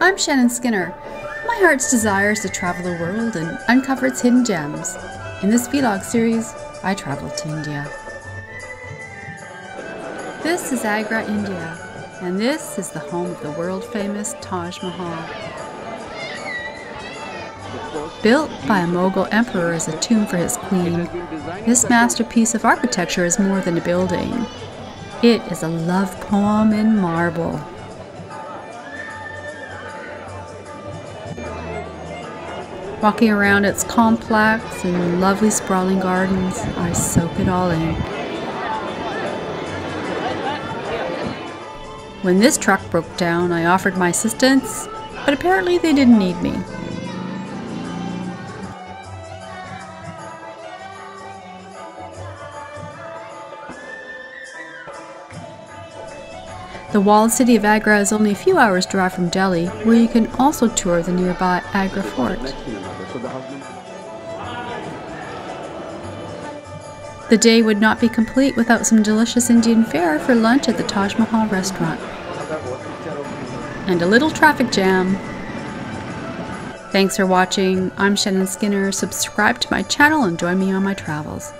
I'm Shannon Skinner. My heart's desire is to travel the world and uncover its hidden gems. In this vlog series, I traveled to India. This is Agra, India, and this is the home of the world famous Taj Mahal. Built by a Mughal emperor as a tomb for his queen, this masterpiece of architecture is more than a building. It is a love poem in marble. Walking around its complex and lovely sprawling gardens, I soak it all in. When this truck broke down, I offered my assistance, but apparently they didn't need me. The walled city of Agra is only a few hours' drive from Delhi, where you can also tour the nearby Agra fort. The day would not be complete without some delicious Indian fare for lunch at the Taj Mahal restaurant. And a little traffic jam. Thanks for watching. I'm Shannon Skinner. Subscribe to my channel and join me on my travels.